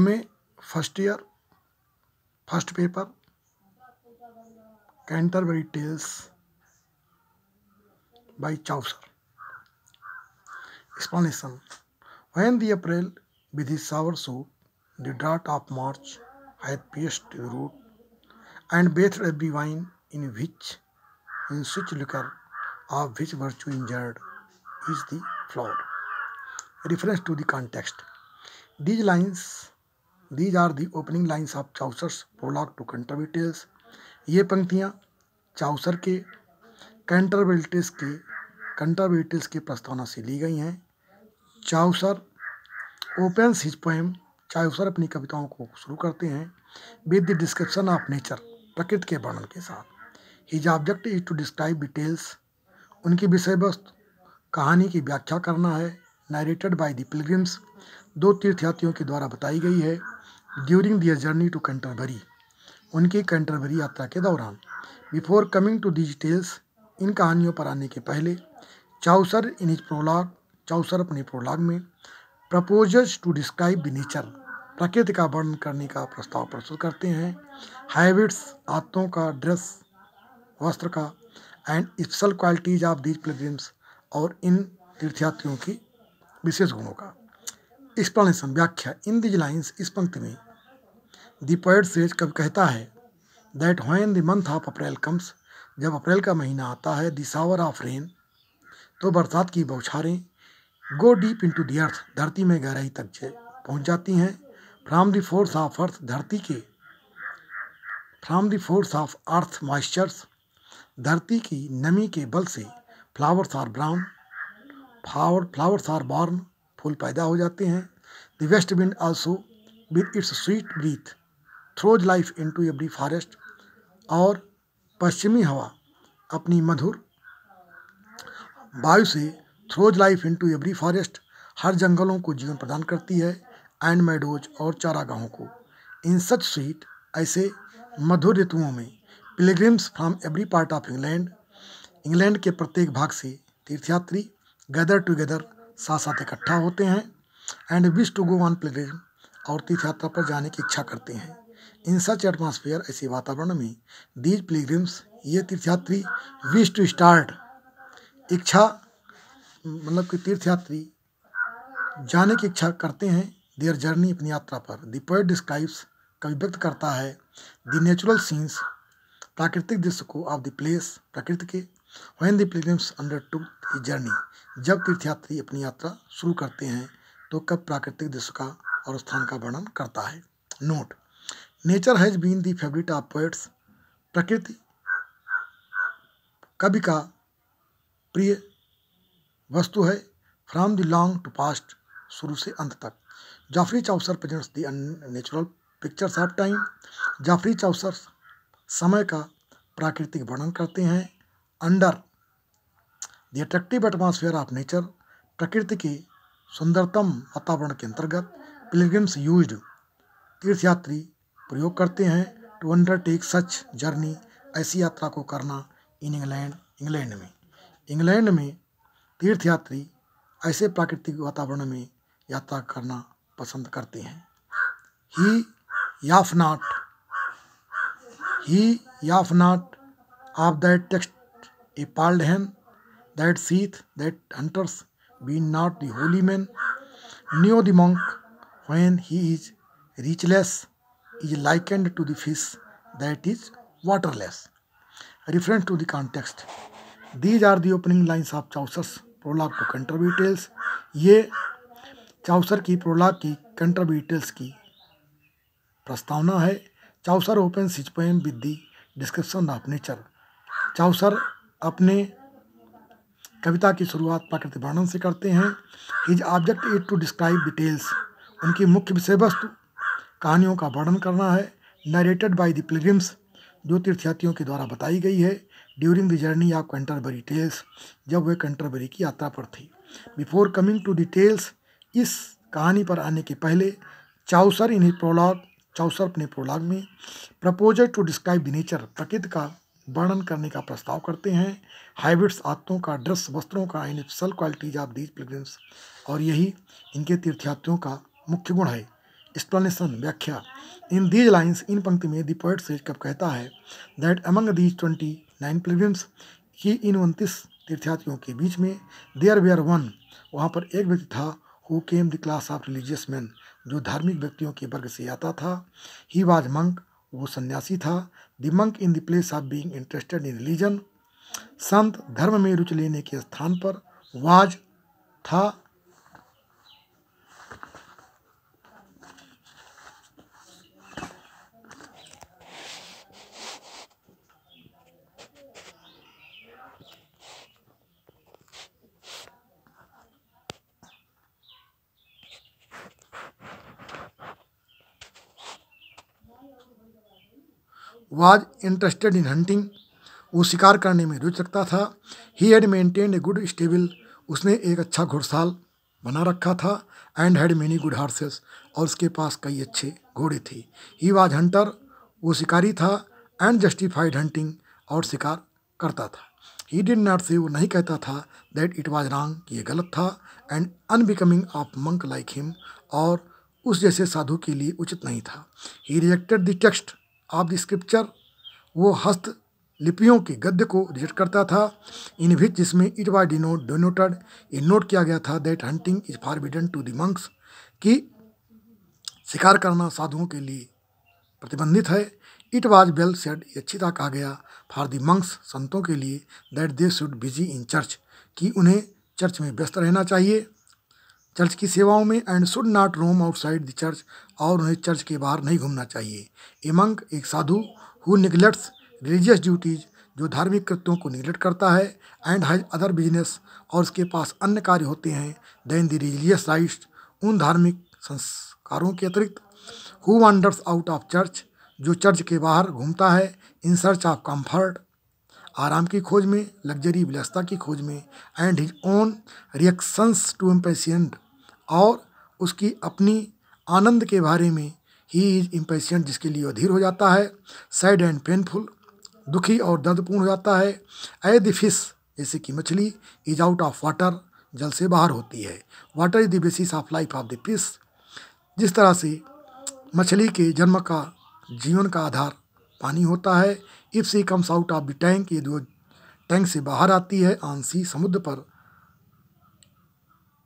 MA first year, first paper, Canterbury Tales by Chaucer. Explanation: when the April with his sour soup, the drought of March hath pierced the root, and bathed every vine in such liquor of which virtue injured is the flower. Reference to the context. These lines these are the opening lines of Chaucer's prologue to Canterbury Tales ये पंक्तियाँ Chaucer के कंटरबिल्टिस के कंटरबिल्टिस की प्रस्तावना से ली गई हैं Chaucer opens his poem Chaucer अपनी कविताओं को शुरू करते हैं with the description of nature प्रकृति के वर्णन के साथ his object is to describe details उनकी विषय वस्तु कहानी की व्याख्या करना है नरेटेड बाय द पिलग्रिम्स दो तीर्थयात्रियों के द्वारा बताई गई है during their journey to Canterbury उनकी कैंटरबरी यात्रा के दौरान before coming to these tales इन कहानियों पर आने के पहले Chaucer in his prologue Chaucer अपने प्रोलॉग में proposals to describe the nature प्रकृति का वर्णन करने का प्रस्ताव प्रस्तुत करते हैं हैबिट्स आत्तों का ड्रेस वस्त्र का and special qualities of these pilgrims और इन तीर्थयात्रियों की विशेष गुणों का एक्सप्लेनेशन व्याख्या इन दीज लाइन्स इस पंक्ति में दी पोएट सेज कहता है that when the month of April comes जब अप्रैल का महीना आता है दिसावर ऑफ रेन तो बरसात की बौछारें गो डीप इंटू दी अर्थ धरती में गहराई तक पहुंच जाती हैं from the force of earth धरती के from the force of earth moistures धरती की नमी के बल से flowers are born flower flowers are born फूल पैदा हो जाते हैं the west wind also with its sweet breath throws life into every forest और पश्चिमी हवा अपनी मधुर वायु से throws life into every forest हर जंगलों को जीवन प्रदान करती है एंड मैडोज और चारागाहों को इन सच स्वीट ऐसे मधुर ऋतुओं में pilgrims from every part of England England के प्रत्येक भाग से तीर्थयात्री गैदर टुगेदर साथ साथ इकट्ठा होते हैं and wish to go on pilgrim और तीर्थयात्रा पर जाने की इच्छा करते हैं इन सच एटमॉस्फेयर ऐसे वातावरण में दीज प्लेग्रिम्स ये तीर्थयात्री विश टू स्टार्ट इच्छा मतलब कि तीर्थयात्री जाने की इच्छा करते हैं देयर जर्नी अपनी यात्रा पर द पोइट डिस्क्राइब्स कवि व्यक्त करता है द नेचुरल सीन्स प्राकृतिक दृश्य को ऑफ द प्लेस प्रकृति के when the pilgrims under to journey जब तीर्थयात्री अपनी यात्रा शुरू करते हैं तो कब प्राकृतिक दृश्य का और स्थान का वर्णन करता है note nature has been the favourite of poets प्रकृति कवि का प्रिय वस्तु है from the long to past शुरू से अंत तक Geoffrey Chaucer presents the natural pictures of time Geoffrey Chaucer समय का प्राकृतिक वर्णन करते हैं under the attractive atmosphere of nature प्रकृति के सुंदरतम वातावरण के अंतर्गत पिलग्रिम्स यूज्ड तीर्थयात्री प्रयोग करते हैं टू अंडरटेक सच जर्नी ऐसी यात्रा को करना इन इंग्लैंड इंग्लैंड में इंग्लैंड में तीर्थयात्री ऐसे प्राकृतिक वातावरण में यात्रा करना पसंद करते हैं he yaf not he yaf not of that text a pulled hen that saith that hunters be not the holy man new the monk when he is reckless is likened to the fish that is waterless. Reference to the context. These are the opening lines of Chaucer's prologue to Canterbury Tales. ये Chaucer की prologue की Canterbury tales की प्रस्तावना है Chaucer opens his poem with the description of nature Chaucer अपने कविता की शुरुआत प्रकृति वर्णन से करते हैं his object is to describe details उनकी मुख्य विषय वस्तु कहानियों का वर्णन करना है नरेटेड बाय द पिलग्रिम्स जो तीर्थयात्रियों के द्वारा बताई गई है during the journey of Canterbury tales जब वह कंटरबरी की यात्रा पर थी बिफोर कमिंग टू डिटेल्स इस कहानी पर आने के पहले चाउसर इन प्रोलॉग चाउसर अपने प्रोलॉग में proposal to describe the nature प्रकृति का वर्णन करने का प्रस्ताव करते हैं हाइब्रिड्स आत्तों का ड्रेस वस्त्रों का इन सल क्वालिटीज ऑफ दीज पिलग्रिम्स और यही इनके तीर्थयात्रियों का मुख्य गुण है एक्सप्लेनेशन व्याख्या इन दीज लाइन्स इन पंक्ति में दी पोइट सेज कब कहता है that among these twenty nine pilgrims की इन उनतीस तीर्थयात्रियों के बीच में देयर वेयर वन वहाँ पर एक व्यक्ति था who came the class of religious man जो धार्मिक व्यक्तियों के वर्ग से आता था ही वाज मंक वो सन्यासी था the monk in the place of being interested in religion संत धर्म में रुचि लेने के स्थान पर वाज था वॉज इंटरेस्टेड इन हंटिंग वो शिकार करने में रुचि रखता था he had maintain a good stable उसने एक अच्छा घुड़साल बना रखा था and had many good horses और उसके पास कई अच्छे घोड़े थे ही वाज हंटर वो शिकारी था एंड जस्टिफाइड हंटिंग और शिकार करता था ही डिन नॉट से वो नहीं कहता था दैट इट वाज रॉन्ग ये गलत था and unbecoming of monk like him और उस जैसे साधु के लिए उचित नहीं था he rejected the text of the scripture वो हस्त लिपियों के गद्य को रिजेक्ट करता था इन विच जिसमें इट वाज डिनोट डिनोटेड ये नोट किया गया था that hunting is far forbidden to the monks कि शिकार करना साधुओं के लिए प्रतिबंधित है इट वाज वेल सेड ये अच्छी तरह कहा गया फॉर दी मंक्स संतों के लिए that they should busy in church कि उन्हें चर्च में व्यस्त रहना चाहिए चर्च की सेवाओं में and should not roam outside the church और उन्हें चर्च के बाहर नहीं घूमना चाहिए इमंग एक साधु हु निगलेक्ट्स रिलीजियस ड्यूटीज जो धार्मिक कृत्यों को निगलेक्ट करता है एंड हैज अदर बिजनेस और उसके पास अन्य कार्य होते हैं दैन द रिलीजियस राइट उन धार्मिक संस्कारों के अतिरिक्त who wanders out of church जो चर्च के बाहर घूमता है इन सर्च ऑफ कम्फर्ट आराम की खोज में लग्जरी विलसता की खोज में and his own reactions to impatient और उसकी अपनी आनंद के बारे में ही इज इम्पेशेंट जिसके लिए अधीर हो जाता है सैड एंड पेनफुल दुखी और दर्दपूर्ण हो जाता है ए द फिश जैसे कि मछली इज आउट ऑफ वाटर जल से बाहर होती है water is the basis of life of the fish जिस तरह से मछली के जन्म का जीवन का आधार पानी होता है if she comes out of the tank ये जो टैंक से बाहर आती है आंसी समुद्र पर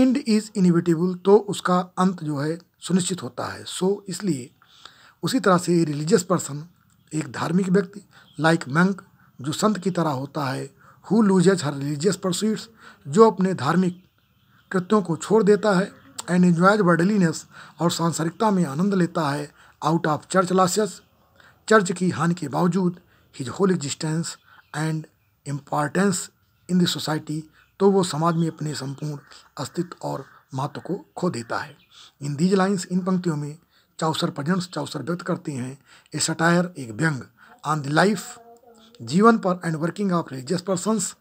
इंड इज इनिविटेबल तो उसका अंत जो है सुनिश्चित होता है सो so, इसलिए उसी तरह से रिलीजियस पर्सन एक धार्मिक व्यक्ति लाइक मंक जो संत की तरह होता है who loses her religious pursuits जो अपने धार्मिक कृत्यों को छोड़ देता है एंड एन्जॉयज वर्डलीनेस और सांसारिकता में आनंद लेता है out of church loses church की हानि के बावजूद his whole existence and importance in the society तो वो समाज में अपने संपूर्ण अस्तित्व और महत्व को खो देता है इन दीज लाइन्स इन पंक्तियों में चौसर प्रजंस चौसर व्यक्त करती हैं ए सटायर एक व्यंग ऑन द लाइफ जीवन पर and working of religious persons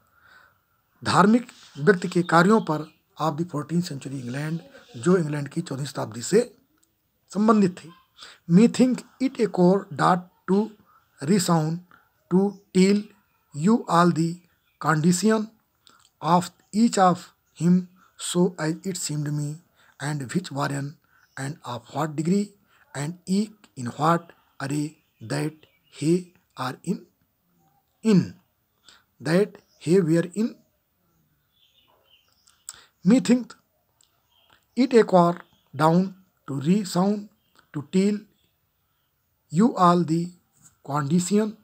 धार्मिक व्यक्ति के कार्यों पर of the fourteen century England जो इंग्लैंड की चौदहवीं शताब्दी से संबंधित थी me think it accordant to resound to tell you all the condition of each of him so as it seemed me, and which warren, and of what degree, and eke in what array that he are in, in, that he were in. Methinks it a quar down to resound to tell you all the condition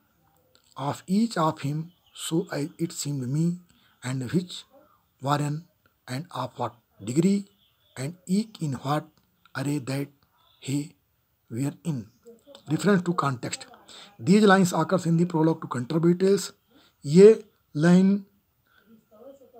of each of him, so I, it seemed me, and which Warren and of what degree and each in what array that he were in. Reference to context. These lines आकर in the prologue to ये line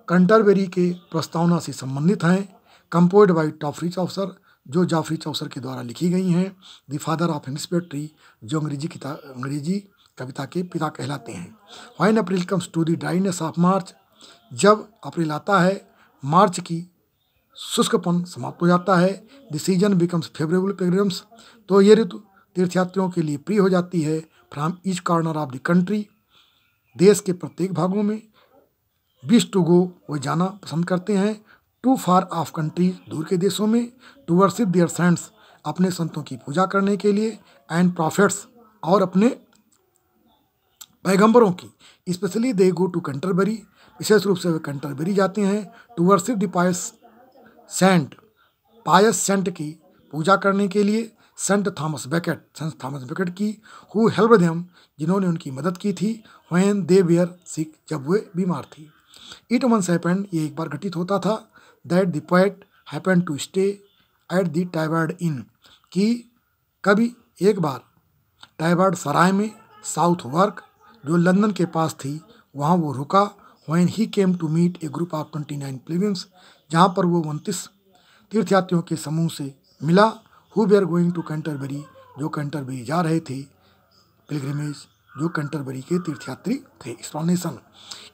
Canterbury के प्रस्तावना से संबंधित हैं compose by टॉफरी चौसर जो जाफरी चौसर के द्वारा लिखी गई हैं द फादर ऑफ इंस्पेक्ट्री जो अंग्रेजी किता अंग्रेजी कविता के पिता कहलाते हैं when April comes to the dryness of March जब अप्रैल आता है मार्च की शुष्कपन समाप्त हो जाता है the season becomes favourable pilgrims तो ये ऋतु तीर्थयात्रियों के लिए प्रिय हो जाती है from each corner of the country देश के प्रत्येक भागों में बीस टू गो वह जाना पसंद करते हैं टू फार ऑफ कंट्री दूर के देशों में टू वर्सिप दियर सेंट्स अपने संतों की पूजा करने के लिए एंड प्रॉफिट्स और अपने पैगंबरों की specially they go to Canterbury विशेष रूप से वे कंटरबेरी जाते हैं to worship this pious saint pious saint की पूजा करने के लिए saint Thomas Becket saint Thomas Becket की हु हेल्प देम जिन्होंने उनकी मदद की थी वैन दे बियर सिख जब वे बीमार थी इट वंस हैपेंड ये एक बार घटित होता था that the poet happen to stay at the Tabard inn कि कभी एक बार टाइबर्ड सराय में साउथ वर्क जो लंदन के पास थी वहाँ वो रुका when he came to meet a group of twenty nine pilgrims जहाँ पर वो उनतीस तीर्थयात्रियों के समूह से मिला who were going to Canterbury जो कैंटरबरी जा रहे थे पिलग्रमेज जो कैंटरबरी के तीर्थयात्री थे एक्सप्लानेशन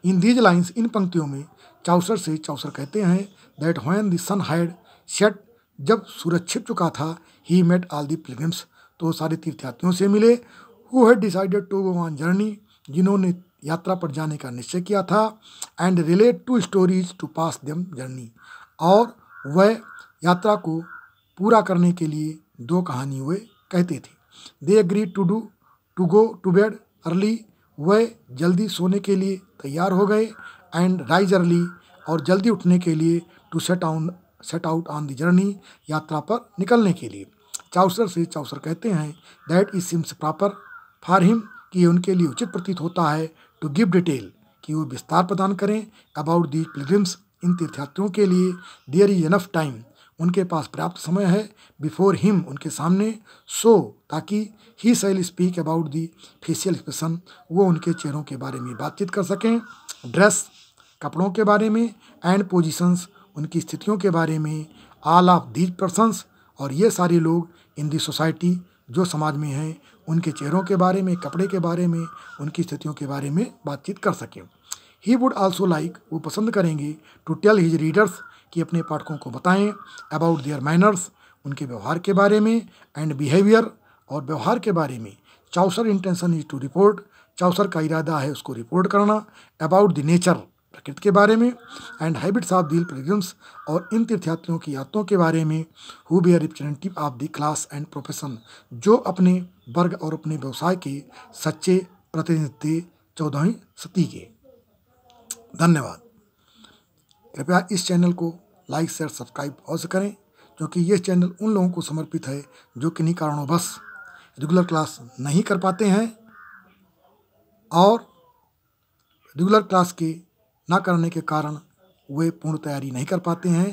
इन दीज लाइन्स इन पंक्तियों में चौसर से चौसर कहते हैं that when the sun had set जब सूरज छिप चुका था he met all the pilgrims तो सारे तीर्थयात्रियों से मिले who had decided to go on journey जिन्होंने यात्रा पर जाने का निश्चय किया था and relate two stories to pass the journey और वह यात्रा को पूरा करने के लिए दो कहानी वे कहते थे they agree to do to go to bed early वह जल्दी सोने के लिए तैयार हो गए एंड राइज अर्ली और जल्दी उठने के लिए to set out set out on the journey यात्रा पर निकलने के लिए चाउसर से चाउसर कहते हैं that is seems proper for him कि उनके लिए उचित प्रतीत होता है टू गिव डिटेल कि वो विस्तार प्रदान करें अबाउट दी पिलग्रिम्स इन तीर्थयात्रियों के लिए देयर इज एनफ टाइम उनके पास पर्याप्त समय है बिफोर हिम उनके सामने सो ताकि he shall speak about the facial expression वो उनके चेहरों के बारे में बातचीत कर सकें ड्रेस कपड़ों के बारे में एंड पोजिशंस उनकी स्थितियों के बारे में आल ऑफ दीज पर्सनस और ये सारे लोग इन दी सोसाइटी जो समाज में हैं उनके चेहरों के बारे में कपड़े के बारे में उनकी स्थितियों के बारे में बातचीत कर सकें ही वुड आल्सो लाइक वो पसंद करेंगे टू टेल हिज रीडर्स कि अपने पाठकों को बताएं अबाउट देयर मैनर्स उनके व्यवहार के बारे में एंड बिहेवियर और व्यवहार के बारे में Chaucer intention is to report Chaucer का इरादा है उसको रिपोर्ट करना अबाउट द नेचर क्रिकेट के बारे में and habits of the pilgrims और इन तीर्थयात्रियों की यात्रों के बारे में who be representative of the class and profession जो अपने वर्ग और अपने व्यवसाय के सच्चे प्रतिनिधित्व चौदहवीं सती के धन्यवाद कृपया इस चैनल को लाइक शेयर सब्सक्राइब अवश्य करें क्योंकि यह चैनल उन लोगों को समर्पित है जो किन्हीं कारणों बस रेगुलर क्लास नहीं कर पाते हैं और रेगुलर क्लास के ना करने के कारण वे पूर्ण तैयारी नहीं कर पाते हैं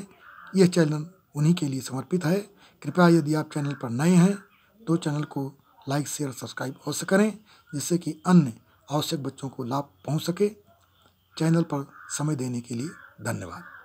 यह चैनल उन्हीं के लिए समर्पित है कृपया यदि आप चैनल पर नए हैं तो चैनल को लाइक शेयर सब्सक्राइब अवश्य करें जिससे कि अन्य आवश्यक बच्चों को लाभ पहुंच सके चैनल पर समय देने के लिए धन्यवाद